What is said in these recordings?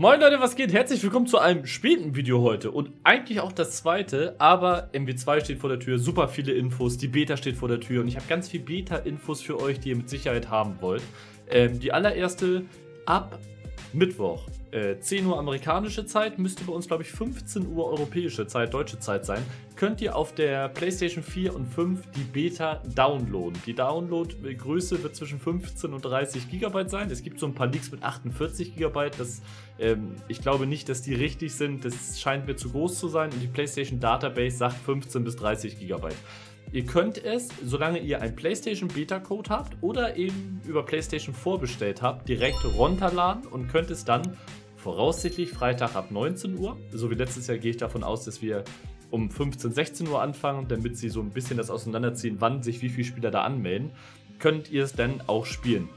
Moin Leute, was geht? Herzlich willkommen zu einem späten Video heute und eigentlich auch das zweite, aber MW2 steht vor der Tür, super viele Infos, die Beta steht vor der Tür und ich habe ganz viel Beta-Infos für euch, die ihr mit Sicherheit haben wollt. Ähm, die allererste ab Mittwoch, äh, 10 Uhr amerikanische Zeit, müsste bei uns, glaube ich, 15 Uhr europäische Zeit, deutsche Zeit sein, könnt ihr auf der PlayStation 4 und 5 die Beta downloaden. Die Download-Größe wird zwischen 15 und 30 GB sein. Es gibt so ein paar Leaks mit 48 GB. Das, ähm, ich glaube nicht, dass die richtig sind. Das scheint mir zu groß zu sein und die PlayStation Database sagt 15 bis 30 GB. Ihr könnt es, solange ihr einen PlayStation Beta-Code habt oder eben über PlayStation vorbestellt habt, direkt runterladen und könnt es dann voraussichtlich Freitag ab 19 Uhr, so wie letztes Jahr gehe ich davon aus, dass wir um 15, 16 Uhr anfangen, damit sie so ein bisschen das auseinanderziehen, wann sich wie viele Spieler da anmelden, könnt ihr es dann auch spielen.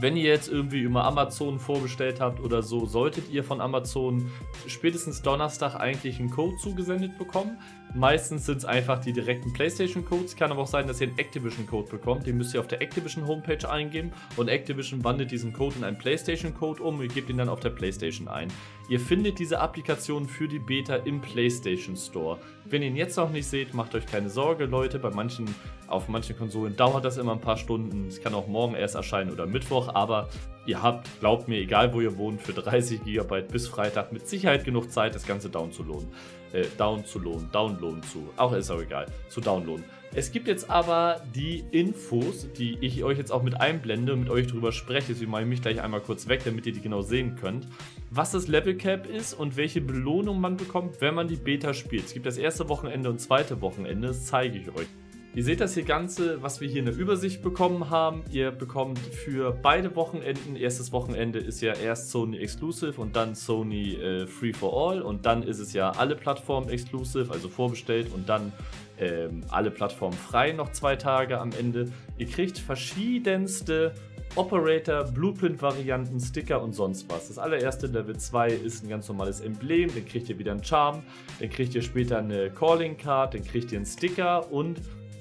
Wenn ihr jetzt irgendwie über Amazon vorbestellt habt oder so, solltet ihr von Amazon spätestens Donnerstag eigentlich einen Code zugesendet bekommen. Meistens sind es einfach die direkten PlayStation-Codes. Kann aber auch sein, dass ihr einen Activision-Code bekommt. Den müsst ihr auf der Activision-Homepage eingeben und Activision wandelt diesen Code in einen PlayStation-Code um und gebt ihn dann auf der PlayStation ein. Ihr findet diese Applikation für die Beta im PlayStation Store. Wenn ihr ihn jetzt noch nicht seht, macht euch keine Sorge, Leute. Bei manchen, auf manchen Konsolen dauert das immer ein paar Stunden. Es kann auch morgen erst erscheinen oder Mittwoch, aber ihr habt, glaubt mir, egal wo ihr wohnt, für 30 GB bis Freitag mit Sicherheit genug Zeit, das Ganze down zu lohnen. Äh, down zu lohnen, downloaden zu. Auch ist auch egal. Zu downloaden. Es gibt jetzt aber die Infos, die ich euch jetzt auch mit einblende und mit euch drüber spreche. Deswegen mache ich mich gleich einmal kurz weg, damit ihr die genau sehen könnt. Was das Level Cap ist und welche Belohnung man bekommt, wenn man die Beta spielt. Es gibt das erste Wochenende und zweite Wochenende, das zeige ich euch. Ihr seht das hier Ganze, was wir hier in der Übersicht bekommen haben. Ihr bekommt für beide Wochenenden, erstes Wochenende ist ja erst Sony Exclusive und dann Sony äh, Free for All und dann ist es ja alle Plattformen Exclusive, also vorbestellt und dann ähm, alle Plattformen frei noch zwei Tage am Ende. Ihr kriegt verschiedenste Operator, Blueprint-Varianten, Sticker und sonst was. Das allererste Level 2 ist ein ganz normales Emblem, dann kriegt ihr wieder einen Charm, dann kriegt ihr später eine Calling Card, dann kriegt ihr einen Sticker und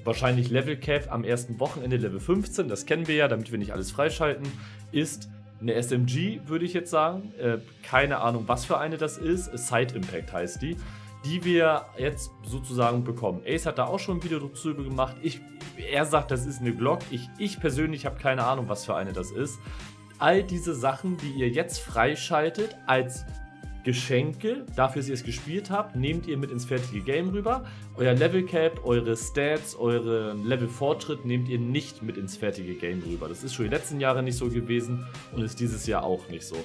wahrscheinlich Level Cap am ersten Wochenende Level 15, das kennen wir ja, damit wir nicht alles freischalten, ist eine SMG, würde ich jetzt sagen. Äh, keine Ahnung, was für eine das ist. Side Impact heißt die. Die wir jetzt sozusagen bekommen. Ace hat da auch schon ein Video dazu gemacht. Ich, er sagt, das ist eine Glock. Ich, ich persönlich habe keine Ahnung, was für eine das ist. All diese Sachen, die ihr jetzt freischaltet als Geschenke, dafür, dass ihr es gespielt habt, nehmt ihr mit ins fertige Game rüber. Euer Level Cap, eure Stats, eure Level Fortschritt nehmt ihr nicht mit ins fertige Game rüber. Das ist schon die letzten Jahre nicht so gewesen und ist dieses Jahr auch nicht so.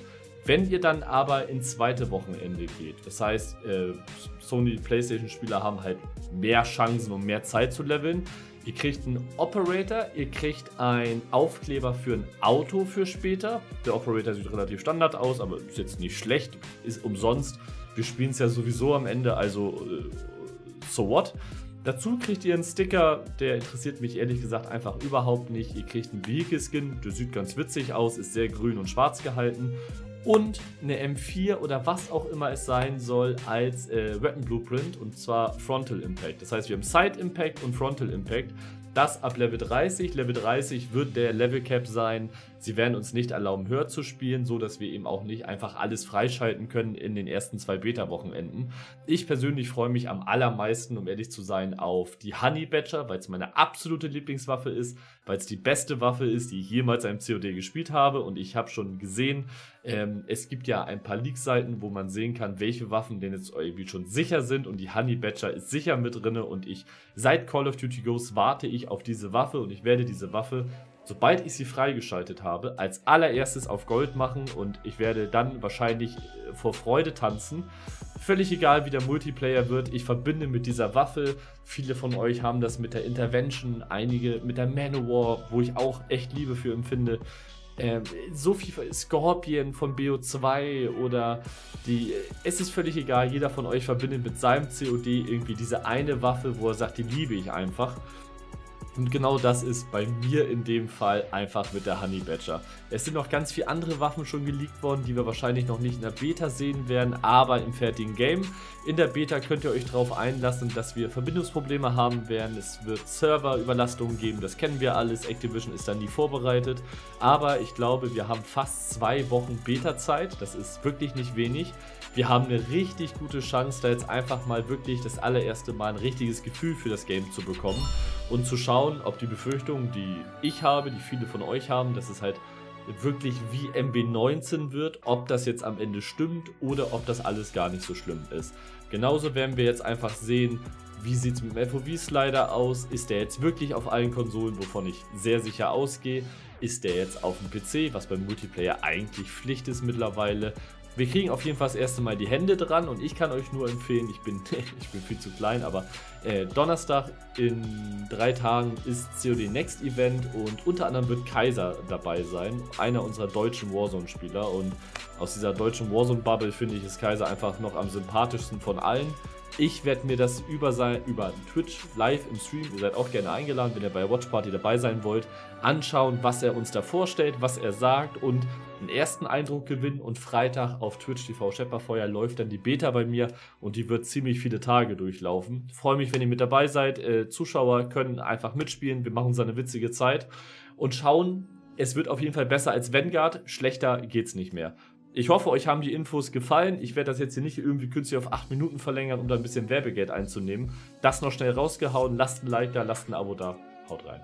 Wenn ihr dann aber ins zweite Wochenende geht, das heißt, äh, Sony PlayStation-Spieler haben halt mehr Chancen und mehr Zeit zu leveln, Ihr kriegt einen Operator, ihr kriegt einen Aufkleber für ein Auto für später. Der Operator sieht relativ standard aus, aber ist jetzt nicht schlecht, ist umsonst. Wir spielen es ja sowieso am Ende, also äh, so what. Dazu kriegt ihr einen Sticker, der interessiert mich ehrlich gesagt einfach überhaupt nicht. Ihr kriegt einen Vehicle Skin, der sieht ganz witzig aus, ist sehr grün und schwarz gehalten und eine M4 oder was auch immer es sein soll als äh, Weapon Blueprint und zwar Frontal Impact. Das heißt, wir haben Side Impact und Frontal Impact. Das ab Level 30. Level 30 wird der Level Cap sein. Sie werden uns nicht erlauben, höher zu spielen, so dass wir eben auch nicht einfach alles freischalten können in den ersten zwei Beta-Wochenenden. Ich persönlich freue mich am allermeisten, um ehrlich zu sein, auf die Honey Badger, weil es meine absolute Lieblingswaffe ist, weil es die beste Waffe ist, die ich jemals im COD gespielt habe. Und ich habe schon gesehen, ähm, es gibt ja ein paar Leak-Seiten, wo man sehen kann, welche Waffen denn jetzt irgendwie schon sicher sind. Und die Honey Badger ist sicher mit drin. Und ich, seit Call of Duty Ghosts warte ich auf diese Waffe und ich werde diese Waffe sobald ich sie freigeschaltet habe, als allererstes auf Gold machen und ich werde dann wahrscheinlich äh, vor Freude tanzen. Völlig egal, wie der Multiplayer wird, ich verbinde mit dieser Waffe. Viele von euch haben das mit der Intervention, einige mit der Manowar, wo ich auch echt Liebe für empfinde. Ähm, so viel Scorpion von BO2 oder die. Es ist völlig egal, jeder von euch verbindet mit seinem COD irgendwie diese eine Waffe, wo er sagt, die liebe ich einfach. Und genau das ist bei mir in dem Fall einfach mit der Honey Badger. Es sind noch ganz viele andere Waffen schon geleakt worden, die wir wahrscheinlich noch nicht in der Beta sehen werden, aber im fertigen Game. In der Beta könnt ihr euch darauf einlassen, dass wir Verbindungsprobleme haben werden. Es wird Serverüberlastungen geben, das kennen wir alles. Activision ist da nie vorbereitet. Aber ich glaube, wir haben fast zwei Wochen Beta-Zeit. Das ist wirklich nicht wenig. Wir haben eine richtig gute Chance, da jetzt einfach mal wirklich das allererste Mal ein richtiges Gefühl für das Game zu bekommen und zu schauen, ob die Befürchtungen, die ich habe, die viele von euch haben, dass es halt wirklich wie MB19 wird, ob das jetzt am Ende stimmt oder ob das alles gar nicht so schlimm ist. Genauso werden wir jetzt einfach sehen, wie sieht es mit dem FOV-Slider aus? Ist der jetzt wirklich auf allen Konsolen, wovon ich sehr sicher ausgehe? Ist der jetzt auf dem PC, was beim Multiplayer eigentlich Pflicht ist mittlerweile? Wir kriegen auf jeden Fall das erste Mal die Hände dran und ich kann euch nur empfehlen, ich bin, ich bin viel zu klein, aber äh, Donnerstag in drei Tagen ist COD Next Event und unter anderem wird Kaiser dabei sein, einer unserer deutschen Warzone-Spieler und aus dieser deutschen Warzone-Bubble finde ich ist Kaiser einfach noch am sympathischsten von allen. Ich werde mir das über, sein, über Twitch live im Stream, ihr seid auch gerne eingeladen, wenn ihr bei Watch Party dabei sein wollt, anschauen, was er uns da vorstellt, was er sagt und einen ersten Eindruck gewinnen. Und Freitag auf Twitch TV Schepperfeuer läuft dann die Beta bei mir und die wird ziemlich viele Tage durchlaufen. Freue mich, wenn ihr mit dabei seid. Äh, Zuschauer können einfach mitspielen. Wir machen uns eine witzige Zeit und schauen. Es wird auf jeden Fall besser als Vanguard. Schlechter geht's nicht mehr. Ich hoffe, euch haben die Infos gefallen. Ich werde das jetzt hier nicht irgendwie künstlich auf 8 Minuten verlängern, um da ein bisschen Werbegeld einzunehmen. Das noch schnell rausgehauen. Lasst ein Like da, lasst ein Abo da. Haut rein.